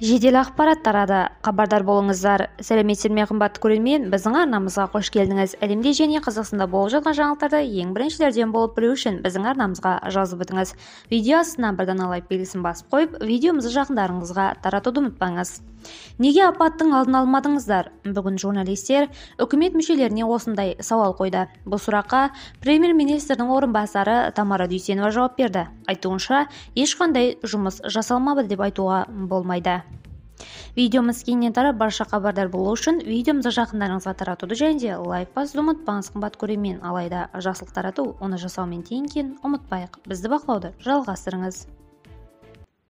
жедел ақпарат тарады. Хабардар болыңыздар. Сәлеметсіздер ме қымбатты көрермен? Біздің арнамызға қош келдіңіз. Әлемде және қазақстанда болып жатқан жаңалықтарды ең біріншілерден болып білу үшін біздің арнамызға жазып өтіңіз. Видео астына бір дана лайк белгісін басып қойып видеомызды жақындарыңызға таратуды ұмытпаңыз. Неге апаттың алдын алмадыңыздар? Бүгін журналистер үкімет мүшелеріне осындай сауал қойды. Бұл сұраққа премьер-министрдің орынбасары тамара дүйсенова жауап берді. Айтуынша ешқандай жұмыс жасалмады деп айтуға болмайды. Видеомыз кеңінен тарап барша хабардар болу үшін видеомызды жақындарыңызға таратуды және де лайк басуды ұмытпаңыз. Қымбат көрермен алайда жақсылық тарату оны жасаумен тең екенін ұмытпайық. Бізді бақылауды жалғастырыңыз.